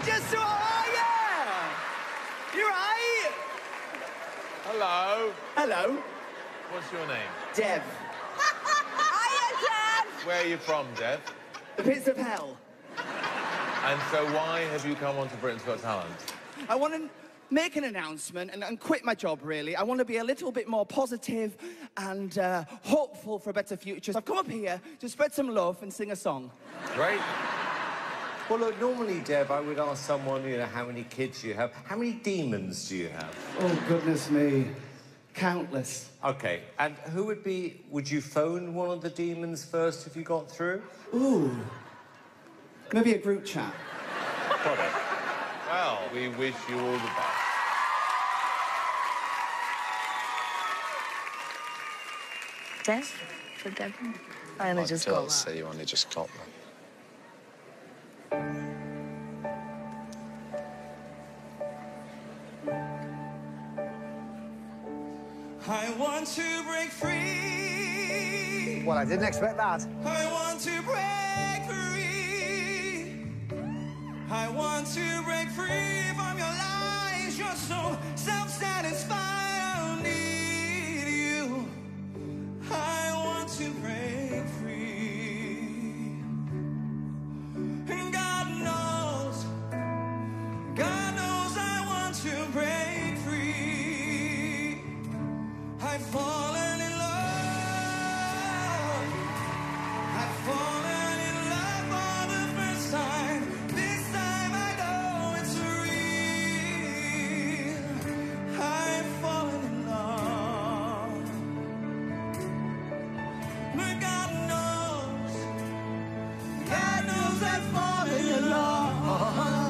I just saw. Oh, yeah! You right? Hello. Hello. What's your name? Dev. Hiya, Dev! Where are you from, Dev? The pits of hell. And so why have you come onto Britain's Got Talent? I want to make an announcement and, and quit my job, really. I want to be a little bit more positive and uh, hopeful for a better future. So I've come up here to spread some love and sing a song. Great. Well, look, normally, Dev, I would ask someone, you know, how many kids you have. How many demons do you have? Oh, goodness me. Countless. Okay, and who would be... Would you phone one of the demons first if you got through? Ooh. Maybe a group chat. Got Well, we wish you all the best. Dev? For Dev? I only I just feel got to that. say you only just got that. I want to break free. Well, I didn't expect that. I want to break free. I want to break free from your lies. You're so self-satisfied. Fallen in love.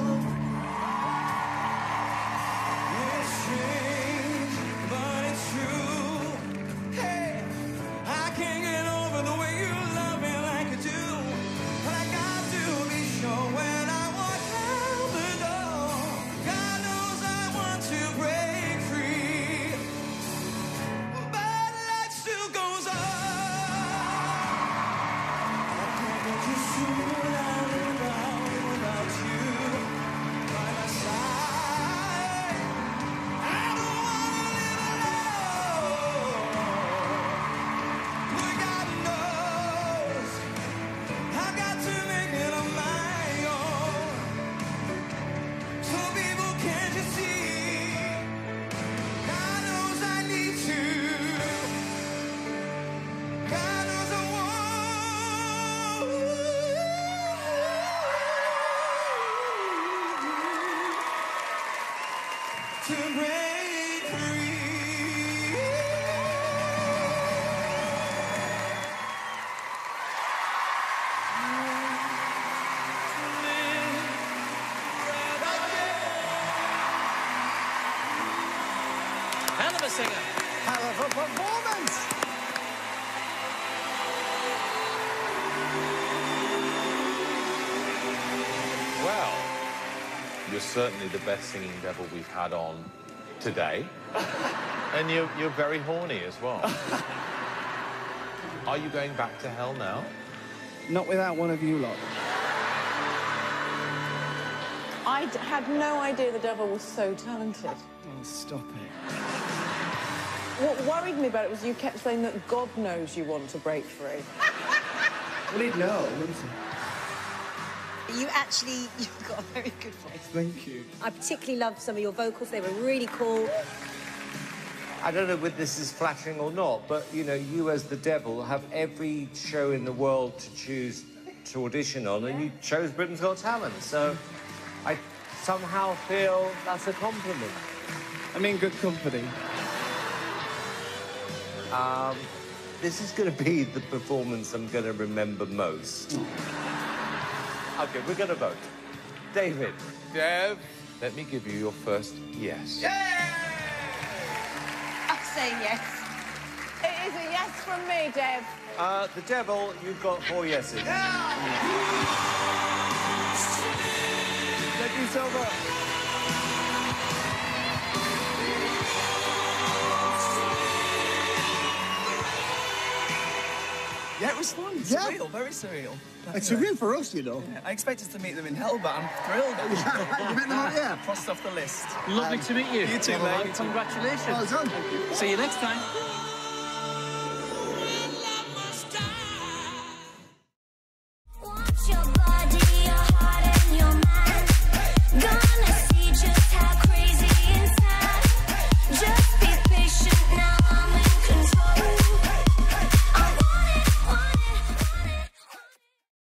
Hell of a singer. Hell of a performance! You're certainly the best singing devil we've had on today. and you're, you're very horny as well. Are you going back to hell now? Not without one of you lot. I had no idea the devil was so talented. Oh, stop it. What worried me about it was you kept saying that God knows you want to break free. Well, he'd know, wouldn't he? You actually, you've got a very good voice. Thank you. I particularly loved some of your vocals. They were really cool. I don't know whether this is flattering or not, but you know, you as the devil have every show in the world to choose to audition on, and you chose Britain's Got Talent. So I somehow feel that's a compliment. I'm in good company. Um, this is going to be the performance I'm going to remember most. Okay, we're going to vote. David. Dev, let me give you your first yes. I'm saying yes. It is a yes from me, Dev. Uh, the devil, you've got four yeses. Thank you so much. Yeah, it was fun. Yeah. Surreal, very surreal. It's surreal for us, you know. I expected to meet them in hell, but I'm thrilled. you met them out here? Crossed off the list. Lovely to meet you. You too, mate. Congratulations. Well done. See you next time.